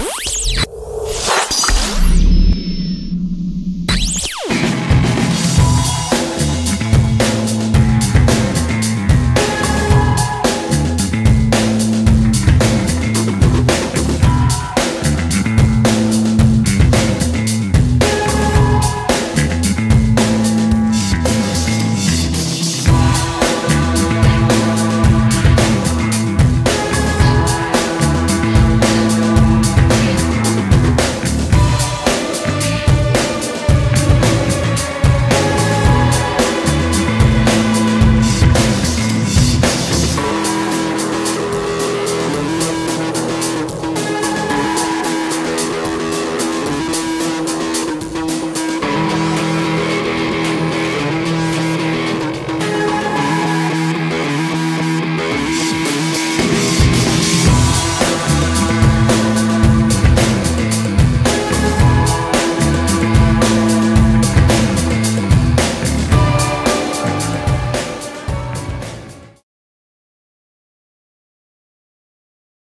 Bye.